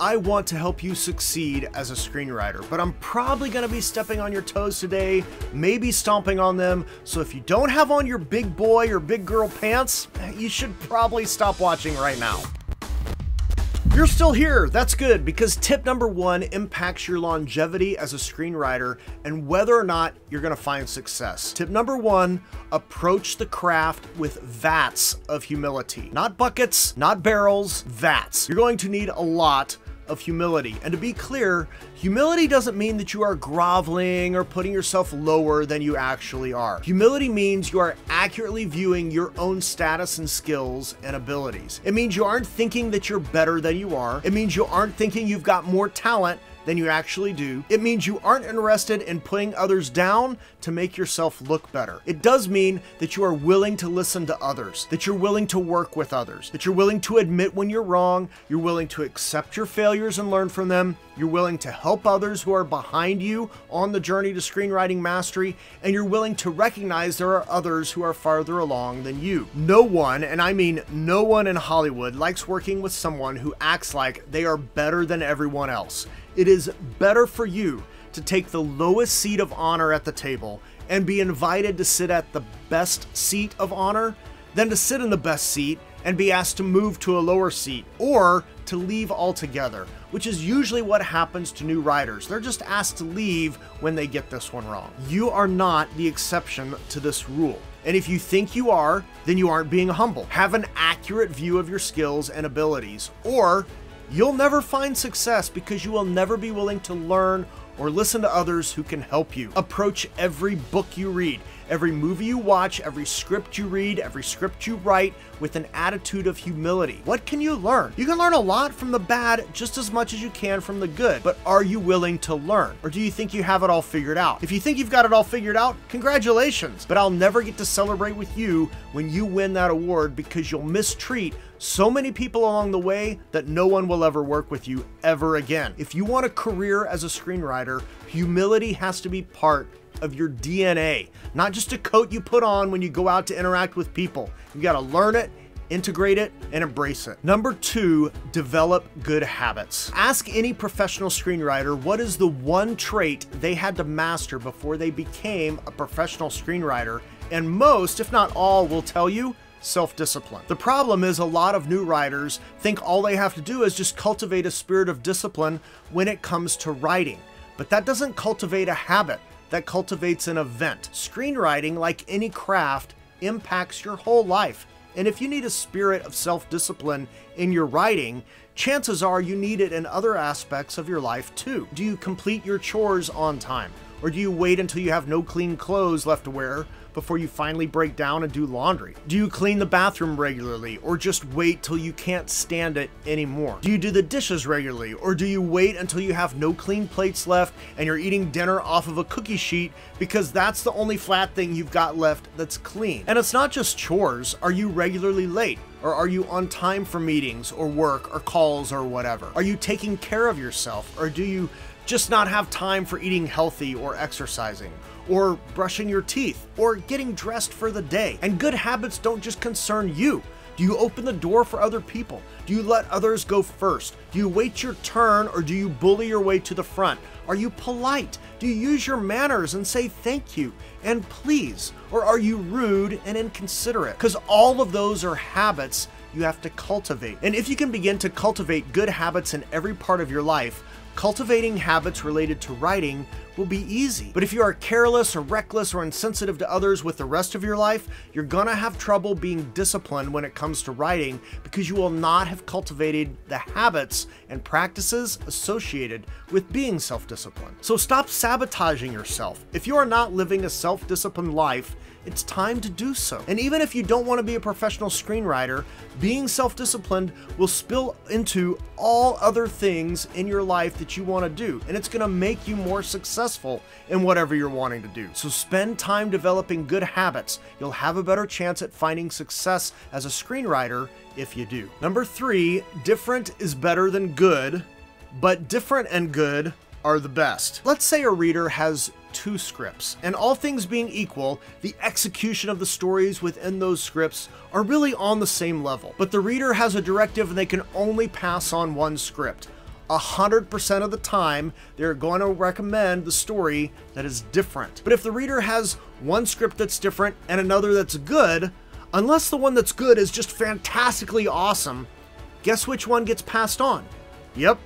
I want to help you succeed as a screenwriter, but I'm probably going to be stepping on your toes today, maybe stomping on them. So if you don't have on your big boy or big girl pants, you should probably stop watching right now. You're still here, that's good, because tip number one impacts your longevity as a screenwriter and whether or not you're gonna find success. Tip number one, approach the craft with vats of humility. Not buckets, not barrels, vats. You're going to need a lot of humility. And to be clear, humility doesn't mean that you are groveling or putting yourself lower than you actually are. Humility means you are accurately viewing your own status and skills and abilities. It means you aren't thinking that you're better than you are. It means you aren't thinking you've got more talent than you actually do. It means you aren't interested in putting others down to make yourself look better. It does mean that you are willing to listen to others, that you're willing to work with others, that you're willing to admit when you're wrong, you're willing to accept your failures and learn from them, you're willing to help others who are behind you on the journey to screenwriting mastery, and you're willing to recognize there are others who are farther along than you. No one, and I mean no one in Hollywood, likes working with someone who acts like they are better than everyone else. It is better for you to take the lowest seat of honor at the table and be invited to sit at the best seat of honor than to sit in the best seat and be asked to move to a lower seat or to leave altogether, which is usually what happens to new writers. They're just asked to leave when they get this one wrong. You are not the exception to this rule. And if you think you are, then you aren't being humble. Have an accurate view of your skills and abilities, or You'll never find success because you will never be willing to learn or listen to others who can help you. Approach every book you read, every movie you watch, every script you read, every script you write with an attitude of humility. What can you learn? You can learn a lot from the bad just as much as you can from the good, but are you willing to learn? Or do you think you have it all figured out? If you think you've got it all figured out, congratulations, but I'll never get to celebrate with you when you win that award because you'll mistreat so many people along the way that no one will ever work with you ever again. If you want a career as a screenwriter, humility has to be part of your DNA, not just a coat you put on when you go out to interact with people. You got to learn it, integrate it, and embrace it. Number two, develop good habits. Ask any professional screenwriter what is the one trait they had to master before they became a professional screenwriter, and most, if not all, will tell you self-discipline. The problem is a lot of new writers think all they have to do is just cultivate a spirit of discipline when it comes to writing. But that doesn't cultivate a habit, that cultivates an event. Screenwriting, like any craft, impacts your whole life. And if you need a spirit of self-discipline in your writing, chances are you need it in other aspects of your life too. Do you complete your chores on time? Or do you wait until you have no clean clothes left to wear before you finally break down and do laundry? Do you clean the bathroom regularly or just wait till you can't stand it anymore? Do you do the dishes regularly or do you wait until you have no clean plates left and you're eating dinner off of a cookie sheet because that's the only flat thing you've got left that's clean? And it's not just chores. Are you regularly late? Or are you on time for meetings or work or calls or whatever? Are you taking care of yourself or do you just not have time for eating healthy or exercising? Or brushing your teeth, or getting dressed for the day. And good habits don't just concern you. Do you open the door for other people? Do you let others go first? Do you wait your turn or do you bully your way to the front? Are you polite? Do you use your manners and say thank you and please? Or are you rude and inconsiderate? Because all of those are habits you have to cultivate. And if you can begin to cultivate good habits in every part of your life, cultivating habits related to writing will be easy. But if you are careless or reckless or insensitive to others with the rest of your life, you're gonna have trouble being disciplined when it comes to writing because you will not have cultivated the habits and practices associated with being self-disciplined. So stop sabotaging yourself. If you are not living a self-disciplined life, it's time to do so. And even if you don't want to be a professional screenwriter, being self-disciplined will spill into all other things in your life that you want to do. And it's going to make you more successful in whatever you're wanting to do. So spend time developing good habits. You'll have a better chance at finding success as a screenwriter if you do. Number three, different is better than good, but different and good are the best. Let's say a reader has two scripts, and all things being equal, the execution of the stories within those scripts are really on the same level. But the reader has a directive and they can only pass on one script. 100% of the time, they're going to recommend the story that is different. But if the reader has one script that's different and another that's good, unless the one that's good is just fantastically awesome, guess which one gets passed on? Yep,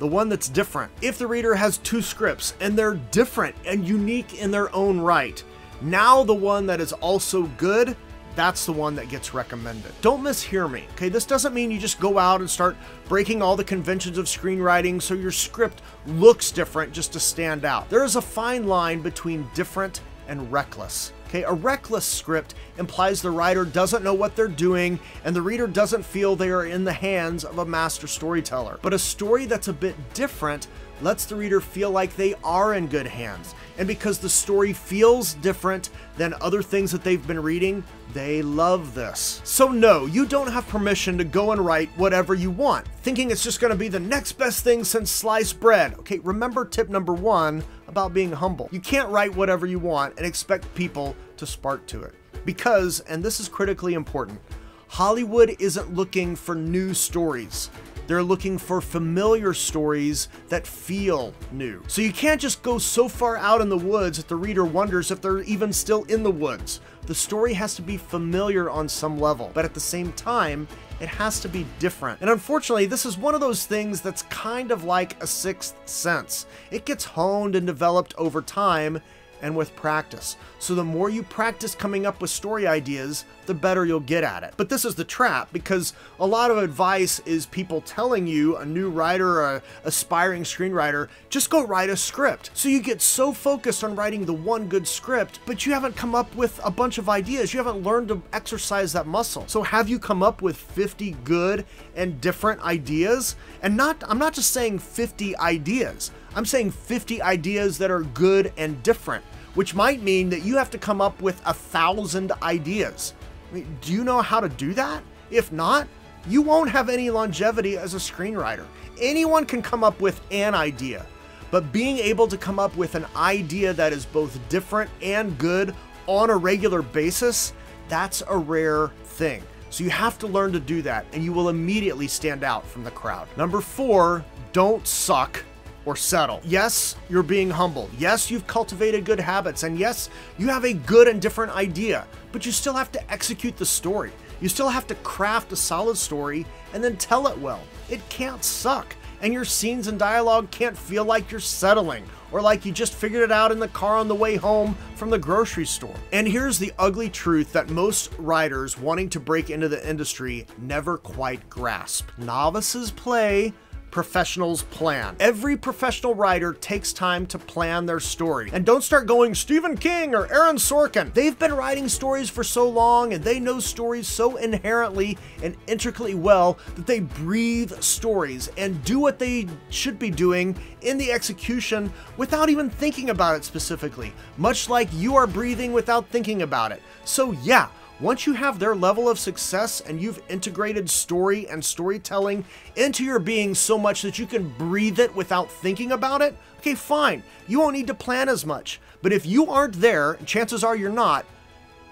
the one that's different. If the reader has two scripts and they're different and unique in their own right, now the one that is also good that's the one that gets recommended. Don't mishear me, okay? This doesn't mean you just go out and start breaking all the conventions of screenwriting so your script looks different just to stand out. There is a fine line between different and reckless. Okay, a reckless script implies the writer doesn't know what they're doing and the reader doesn't feel they are in the hands of a master storyteller. But a story that's a bit different lets the reader feel like they are in good hands. And because the story feels different than other things that they've been reading, they love this. So no, you don't have permission to go and write whatever you want, thinking it's just gonna be the next best thing since sliced bread. Okay, remember tip number one about being humble. You can't write whatever you want and expect people to spark to it. Because, and this is critically important, Hollywood isn't looking for new stories. They're looking for familiar stories that feel new. So you can't just go so far out in the woods that the reader wonders if they're even still in the woods. The story has to be familiar on some level, but at the same time, it has to be different. And unfortunately, this is one of those things that's kind of like a sixth sense. It gets honed and developed over time, and with practice. So the more you practice coming up with story ideas, the better you'll get at it. But this is the trap because a lot of advice is people telling you, a new writer, a aspiring screenwriter, just go write a script. So you get so focused on writing the one good script, but you haven't come up with a bunch of ideas. You haven't learned to exercise that muscle. So have you come up with 50 good and different ideas? And not I'm not just saying 50 ideas. I'm saying 50 ideas that are good and different, which might mean that you have to come up with a thousand ideas. I mean, do you know how to do that? If not, you won't have any longevity as a screenwriter. Anyone can come up with an idea, but being able to come up with an idea that is both different and good on a regular basis, that's a rare thing. So you have to learn to do that, and you will immediately stand out from the crowd. Number four, don't suck or settle. Yes, you're being humble. Yes, you've cultivated good habits. And yes, you have a good and different idea, but you still have to execute the story. You still have to craft a solid story and then tell it well. It can't suck. And your scenes and dialogue can't feel like you're settling or like you just figured it out in the car on the way home from the grocery store. And here's the ugly truth that most writers wanting to break into the industry never quite grasp. Novices play professionals plan. Every professional writer takes time to plan their story. And don't start going Stephen King or Aaron Sorkin. They've been writing stories for so long and they know stories so inherently and intricately well that they breathe stories and do what they should be doing in the execution without even thinking about it specifically, much like you are breathing without thinking about it. So yeah, once you have their level of success and you've integrated story and storytelling into your being so much that you can breathe it without thinking about it, okay, fine. You won't need to plan as much. But if you aren't there, chances are you're not,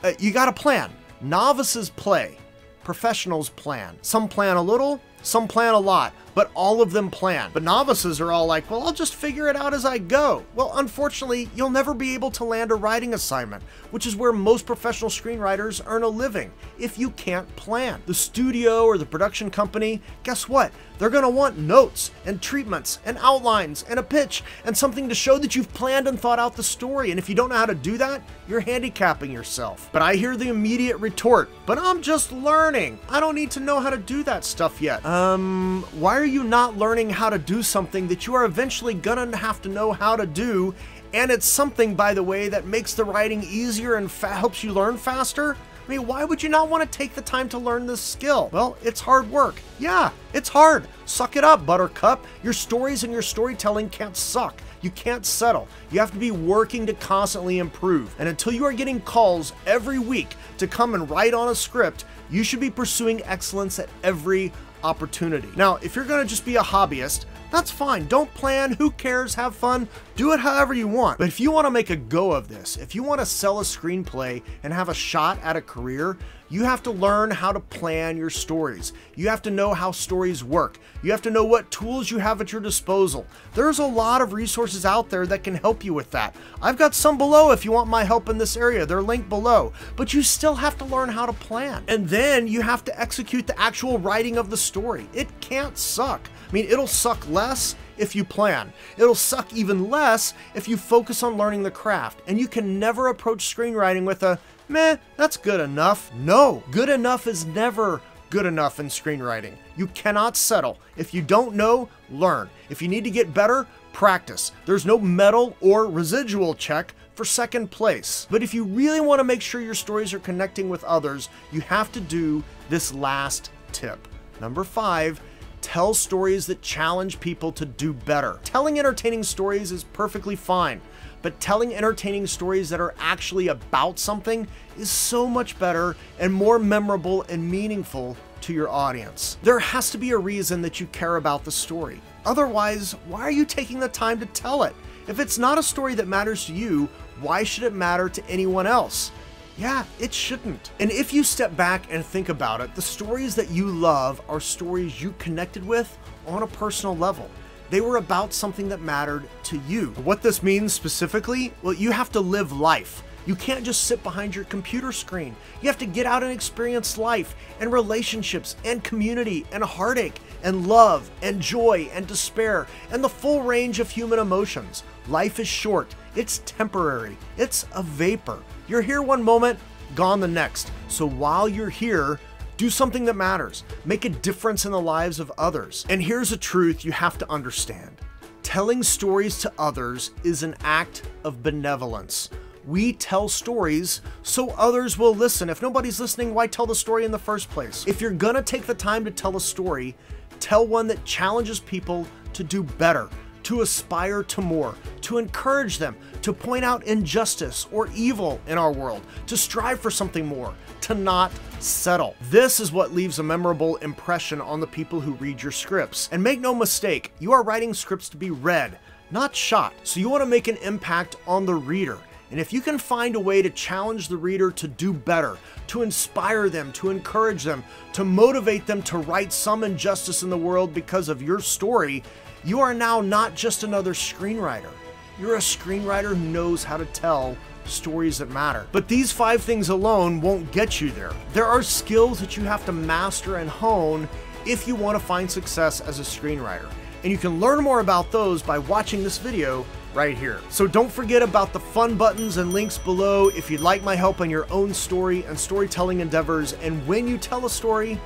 uh, you got to plan. Novices play, professionals plan. Some plan a little, some plan a lot but all of them plan. But novices are all like, well, I'll just figure it out as I go. Well, unfortunately, you'll never be able to land a writing assignment, which is where most professional screenwriters earn a living, if you can't plan. The studio or the production company, guess what? They're gonna want notes and treatments and outlines and a pitch and something to show that you've planned and thought out the story. And if you don't know how to do that, you're handicapping yourself. But I hear the immediate retort, but I'm just learning. I don't need to know how to do that stuff yet. Um, why are you not learning how to do something that you are eventually gonna have to know how to do? And it's something, by the way, that makes the writing easier and helps you learn faster? I mean, why would you not want to take the time to learn this skill? Well, it's hard work. Yeah, it's hard. Suck it up, Buttercup. Your stories and your storytelling can't suck. You can't settle. You have to be working to constantly improve. And until you are getting calls every week to come and write on a script, you should be pursuing excellence at every opportunity. Now, if you're going to just be a hobbyist, that's fine. Don't plan. Who cares? Have fun. Do it however you want. But if you want to make a go of this, if you want to sell a screenplay and have a shot at a career, you have to learn how to plan your stories. You have to know how stories work. You have to know what tools you have at your disposal. There's a lot of resources out there that can help you with that. I've got some below if you want my help in this area. They're linked below. But you still have to learn how to plan. And then you have to execute the actual writing of the story. It can't suck. I mean, it'll suck less if you plan. It'll suck even less if you focus on learning the craft. And you can never approach screenwriting with a, meh, that's good enough. No, good enough is never good enough in screenwriting. You cannot settle. If you don't know, learn. If you need to get better, practice. There's no medal or residual check for second place. But if you really want to make sure your stories are connecting with others, you have to do this last tip. Number five, tell stories that challenge people to do better. Telling entertaining stories is perfectly fine but telling entertaining stories that are actually about something is so much better and more memorable and meaningful to your audience. There has to be a reason that you care about the story. Otherwise, why are you taking the time to tell it? If it's not a story that matters to you, why should it matter to anyone else? Yeah, it shouldn't. And if you step back and think about it, the stories that you love are stories you connected with on a personal level. They were about something that mattered to you. What this means specifically, well, you have to live life. You can't just sit behind your computer screen. You have to get out and experience life and relationships and community and heartache and love and joy and despair and the full range of human emotions. Life is short. It's temporary. It's a vapor. You're here one moment, gone the next. So while you're here, do something that matters. Make a difference in the lives of others. And here's a truth you have to understand. Telling stories to others is an act of benevolence. We tell stories so others will listen. If nobody's listening, why tell the story in the first place? If you're gonna take the time to tell a story, tell one that challenges people to do better, to aspire to more, to encourage them, to point out injustice or evil in our world, to strive for something more, to not settle. This is what leaves a memorable impression on the people who read your scripts. And make no mistake, you are writing scripts to be read, not shot. So you want to make an impact on the reader. And if you can find a way to challenge the reader to do better, to inspire them, to encourage them, to motivate them to right some injustice in the world because of your story, you are now not just another screenwriter. You're a screenwriter who knows how to tell stories that matter. But these five things alone won't get you there. There are skills that you have to master and hone if you want to find success as a screenwriter. And you can learn more about those by watching this video right here. So don't forget about the fun buttons and links below if you'd like my help on your own story and storytelling endeavors. And when you tell a story,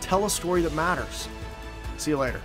tell a story that matters. See you later.